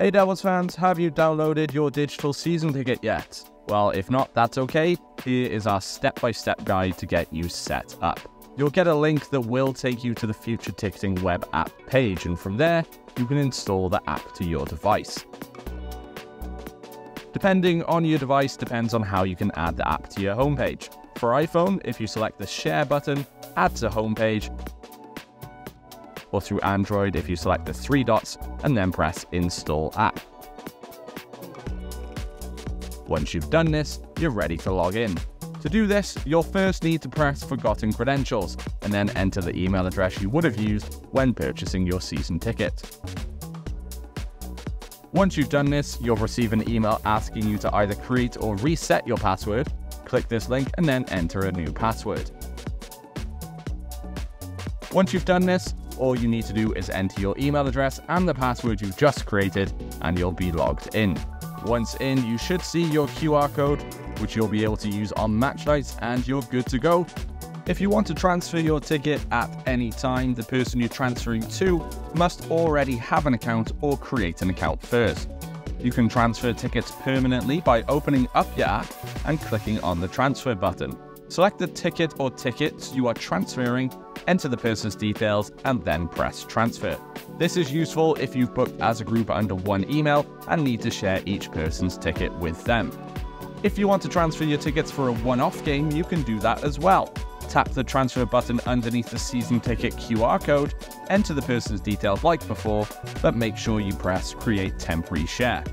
Hey Devils fans, have you downloaded your digital season ticket yet? Well, if not, that's okay. Here is our step-by-step guide to get you set up. You'll get a link that will take you to the Future Ticketing web app page, and from there, you can install the app to your device. Depending on your device depends on how you can add the app to your homepage. For iPhone, if you select the Share button, Add to Homepage, or through Android if you select the three dots and then press Install App. Once you've done this, you're ready to log in. To do this, you'll first need to press Forgotten Credentials and then enter the email address you would have used when purchasing your season ticket. Once you've done this, you'll receive an email asking you to either create or reset your password. Click this link and then enter a new password. Once you've done this, all you need to do is enter your email address and the password you just created, and you'll be logged in. Once in, you should see your QR code, which you'll be able to use on match nights, and you're good to go. If you want to transfer your ticket at any time, the person you're transferring to must already have an account or create an account first. You can transfer tickets permanently by opening up your app and clicking on the transfer button. Select the ticket or tickets you are transferring, enter the person's details, and then press transfer. This is useful if you've booked as a group under one email and need to share each person's ticket with them. If you want to transfer your tickets for a one-off game, you can do that as well. Tap the transfer button underneath the season ticket QR code, enter the person's details like before, but make sure you press create temporary share.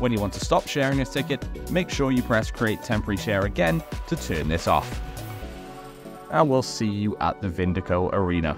When you want to stop sharing a ticket, make sure you press Create Temporary Share again to turn this off. And we'll see you at the Vindico Arena.